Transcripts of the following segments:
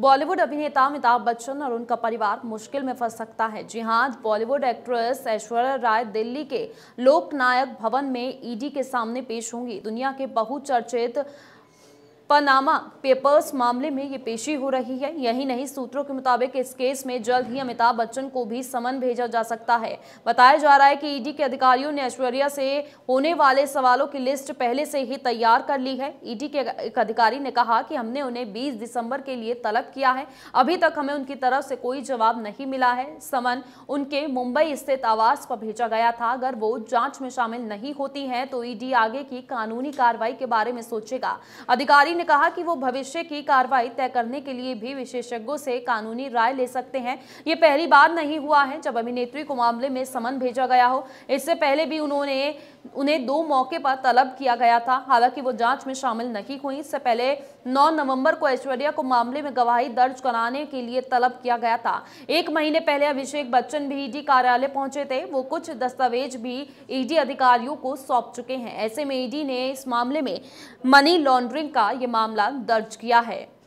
बॉलीवुड अभिनेता अमिताभ बच्चन और उनका परिवार मुश्किल में फंस सकता है। जी हाँ बॉलीवुड एक्ट्रेस ऐश्वर्या राय दिल्ली के लोकनायक भवन में ईडी के सामने पेश होंगी। दुनिया के बहुचर्चित पनामा पेपर्स मामले में ये पेशी हो रही है। यही नहीं, सूत्रों के मुताबिक इस केस में जल्द ही अमिताभ बच्चन को भी समन भेजा जा सकता है। बताया जा रहा है कि ईडी के अधिकारियों ने ऐश्वर्या से होने वाले सवालों की लिस्ट पहले से ही तैयार कर ली है। ईडी के एक अधिकारी ने कहा कि हमने उन्हें 20 दिसंबर के लिए तलब किया है। अभी तक हमें उनकी तरफ़ से कोई जवाब नहीं मिला है। समन उनके मुंबई स्थित आवास पर भेजा गया था। अगर वो जाँच में शामिल नहीं होती है तो ईडी आगे की कानूनी कार्रवाई के बारे में सोचेगा। अधिकारी ने कहा कि वो भविष्य की कार्रवाई तय करने के लिए भी विशेषज्ञों से कानूनी राय ले सकते हैं। ये पहली बार नहीं हुआ है जब अभिनेत्री को मामले में समन भेजा गया हो। इससे पहले भी उन्होंने, उन्हें दो मौके पर तलब किया गया था। हालाँकि वो जाँच में शामिल नहीं हुई। इससे पहले 9 नवंबर को ऐश्वर्या को मामले में गवाही दर्ज कराने के लिए तलब किया गया था। एक महीने पहले अभिषेक बच्चन भी ईडी कार्यालय पहुँचे थे। वो कुछ दस्तावेज़ भी ईडी अधिकारियों को सौंप चुके हैं। ऐसे में ईडी ने इस मामले में मनी लॉन्ड्रिंग का ये मामला दर्ज किया है।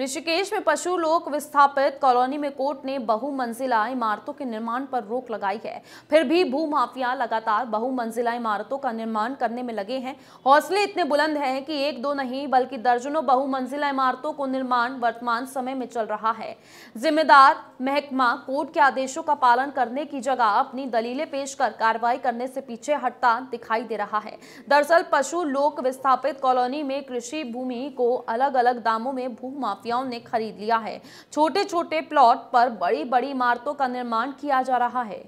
ऋषिकेश में पशु लोक विस्थापित कॉलोनी में कोर्ट ने बहुमंजिला इमारतों के निर्माण पर रोक लगाई है। फिर भी भू माफिया लगातार बहुमंजिला इमारतों का निर्माण करने में लगे हैं। हौसले इतने बुलंद हैं कि एक दो नहीं, बल्कि दर्जनों बहुमंजिला इमारतों को निर्माण वर्तमान समय में चल रहा है। जिम्मेदार महकमा कोर्ट के आदेशों का पालन करने की जगह अपनी दलीलें पेश कर कार्रवाई करने से पीछे हटता दिखाई दे रहा है। दरअसल पशु लोक विस्थापित कॉलोनी में कृषि भूमि को अलग अलग दामों में भू माफिया माफियाओं ने खरीद लिया है। छोटे छोटे प्लॉट पर बड़ी बड़ी इमारतों का निर्माण किया जा रहा है।